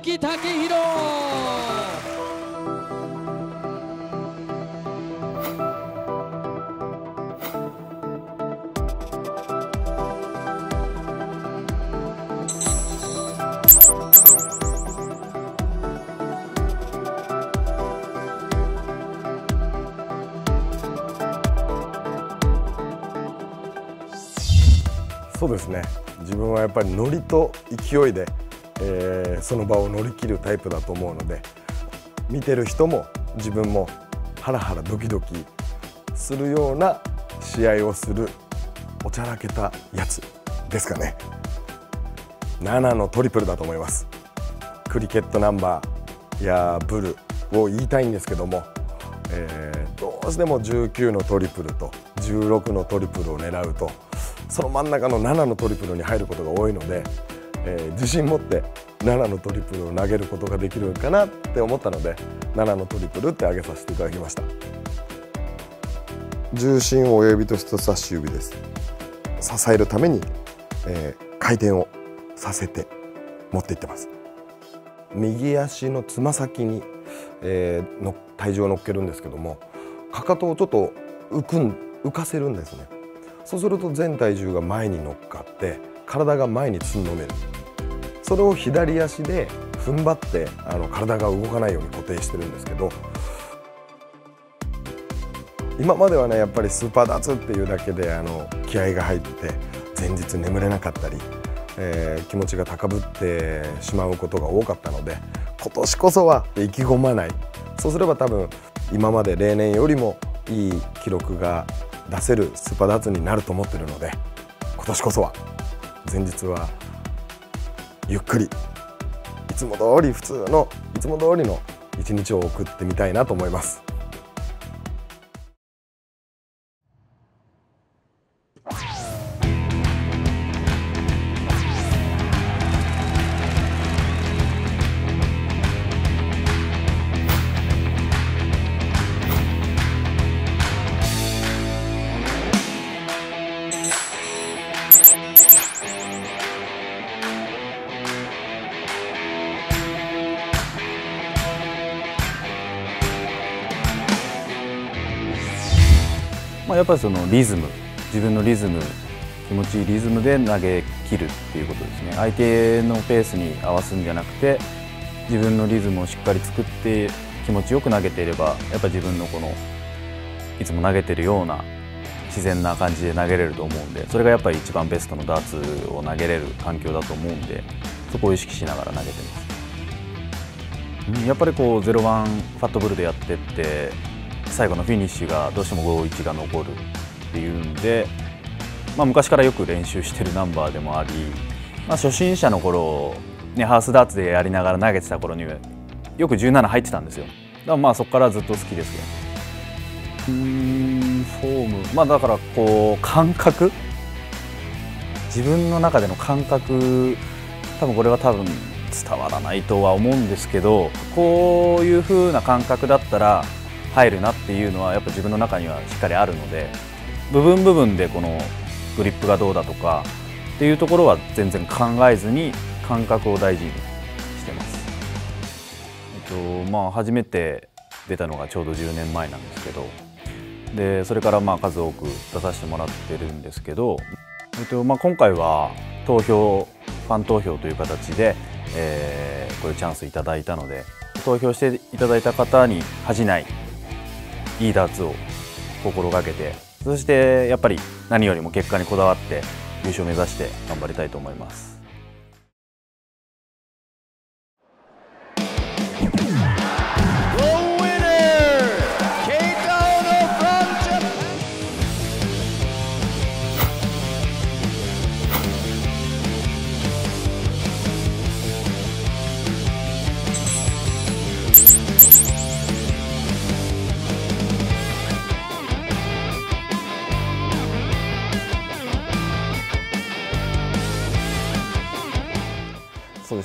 鈴木武宏そうですね。自分はやっぱりノリと勢いで、えー、その場を乗り切るタイプだと思うので見てる人も自分もハラハラドキドキするような試合をするおちゃらけたやつですかね。7のトリプルだと思います。クリケットナンバーやブルを言いたいんですけども、えー、どうしても19のトリプルと16のトリプルを狙うとその真ん中の7のトリプルに入ることが多いので、えー、自信持って7のトリプルを投げることができるかなって思ったので7のトリプルって挙げさせていただきました。重心を親指と人差し指です。支えるために、えー、回転をさせて持っていってます。右足のつま先に、えー、の体重を乗っけるんですけどもかかとをちょっと浮くん浮かせるんですね。そうすると全体重が前に乗っかって体が前につんのめる。それを左足で踏ん張ってあの体が動かないように固定してるんですけど今まではねやっぱりスーパーダーツっていうだけであの気合が入って前日眠れなかったり、えー、気持ちが高ぶってしまうことが多かったので今年こそは意気込まない。そうすれば多分今まで例年よりもいい記録が出せるスーパーダーツになると思ってるので今年こそは前日はゆっくりいつも通り普通のいつも通りの一日を送ってみたいなと思います。やっぱりそのリズム自分のリズム気持ちいいリズムで投げ切るっていうことですね。相手のペースに合わすんじゃなくて自分のリズムをしっかり作って気持ちよく投げていればやっぱ自分のこのいつも投げてるような自然な感じで投げれると思うんでそれがやっぱり一番ベストのダーツを投げれる環境だと思うんでそこを意識しながら投げてます。やっぱりこう01ファットブルでやってって最後のフィニッシュがどうしても5-1が残るっていうんで、まあ、昔からよく練習してるナンバーでもあり、まあ、初心者の頃、ね、ハウスダーツでやりながら投げてた頃によく17入ってたんですよ。だからまあそこからずっと好きですようんフォーム。まあだからこう感覚？自分の中での感覚多分これは多分伝わらないとは思うんですけどこういう風な感覚だったら入るなっていうのはやっぱ自分の中にはしっかりあるので部分部分でこのグリップがどうだとかっていうところは全然考えずに感覚を大事にしてます。えっとまあ、初めて出たのがちょうど10年前なんですけどでそれからまあ数多く出させてもらってるんですけど、えっとまあ、今回は投票ファン投票という形で、えー、こういうチャンスいただいたので投票していただいた方に恥じないいいダーツを心がけてそしてやっぱり何よりも結果にこだわって優勝を目指して頑張りたいと思います。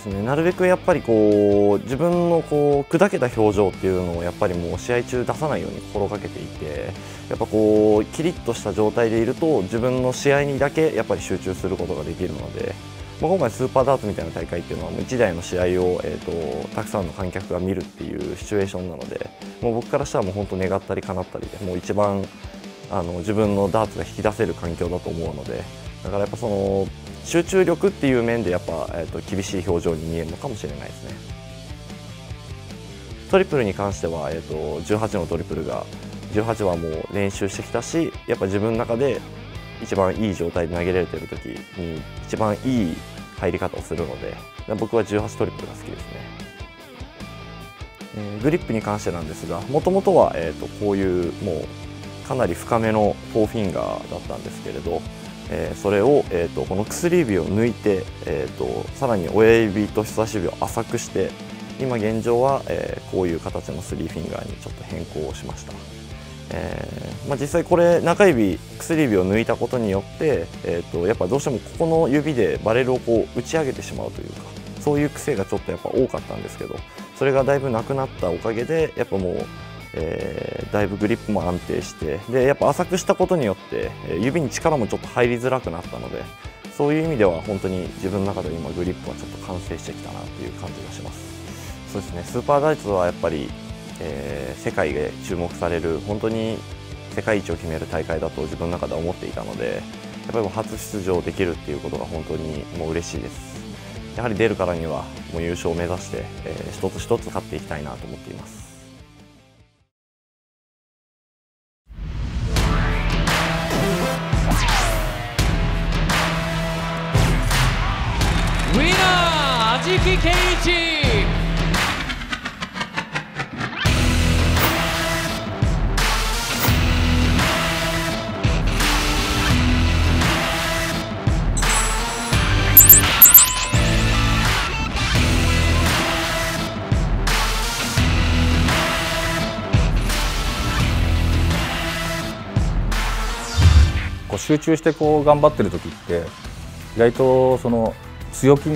ですね。なるべくやっぱりこう自分のこう砕けた表情っていうのをやっぱりもう試合中出さないように心がけていてやっぱこうキリッとした状態でいると自分の試合にだけやっぱり集中することができるのでまあ、今回スーパーダーツみたいな大会っていうのはもう1台の試合を、えーと、たくさんの観客が見るっていうシチュエーションなのでもう僕からしたらもう本当願ったり叶ったりでもう一番あの自分のダーツが引き出せる環境だと思うのでだからやっぱその集中力っていう面でやっぱ、えーと、厳しい表情に見えるのかもしれないですね。トリプルに関しては、えーと、18のトリプルが18はもう練習してきたしやっぱ自分の中で一番いい状態で投げられてる時に一番いい入り方をするので僕は18トリプルが好きですね、えー、グリップに関してなんですがもともとは、えーと、こういうもうかなり深めの4フィンガーだったんですけれど、えー、それを、えーと、この薬指を抜いて、えーと、さらに親指と人差し指を浅くして今現状は、えー、こういう形の3フィンガーにちょっと変更をしました。えーまあ、実際これ中指薬指を抜いたことによって、えーと、やっぱどうしてもここの指でバレルをこう打ち上げてしまうというかそういう癖がちょっとやっぱ多かったんですけどそれがだいぶなくなったおかげでやっぱもう、えー、だいぶグリップも安定してでやっぱ浅くしたことによって指に力もちょっと入りづらくなったのでそういう意味では本当に自分の中で今グリップはちょっと完成してきたなっていう感じがします。そうですねスーパーダイツはやっぱりえー、世界で注目される本当に世界一を決める大会だと自分の中で思っていたのでやっぱり初出場できるっていうことが本当にもう嬉しいですやはり出るからにはもう優勝を目指して、えー、一つ一つ勝っていきたいなと思っていますナー安食健一集中してこう頑張ってる時って意外とその強気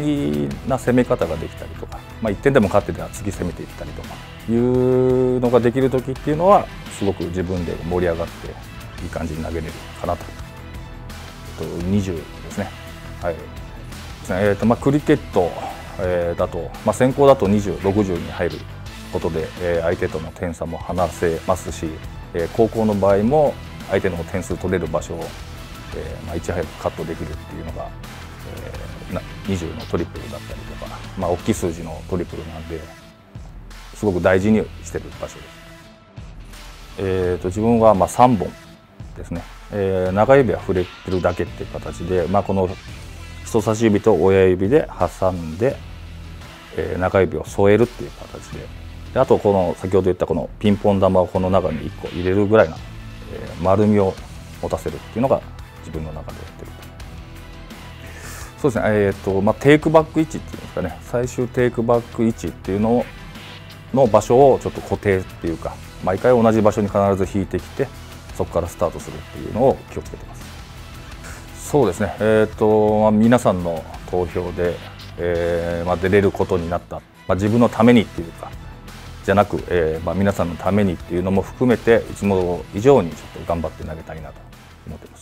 な攻め方ができたりとか、まあ、1点でも勝ってたら次攻めていったりとかいうのができる時っていうのはすごく自分で盛り上がっていい感じに投げれるかなと。と20ですね。はい。えーとまあ、クリケット、えー、だと、まあ、先行だと20、60に入ることで、えー、相手との点差も離せますし、えー、高校の場合も相手の点数取れる場所を、えーまあ、いち早くカットできるっていうのが、えー、20のトリプルだったりとか、まあ、大きい数字のトリプルなんですごく大事にしてる場所です。えーと、自分はまあ3本ですね、えー、長指は触れてるだけっていう形で、まあ、この人差し指と親指で挟んで、えー、中指を添えるっていう形でであとこの先ほど言ったこのピンポン玉をこの中に1個入れるぐらいなえー、丸みを持たせるっていうのが自分の中でやってるそうですね、えーとまあ、テイクバック位置っていうんですかね。最終テイクバック位置っていうのの場所をちょっと固定っていうか毎回同じ場所に必ず引いてきてそこからスタートするっていうのを気をつけてます。そうですね、えーとまあ、皆さんの投票で、えーまあ、出れることになった、まあ、自分のためにっていうかじゃなく、えーまあ、皆さんのためにっていうのも含めていつも以上にちょっと頑張って投げたいなと思ってます。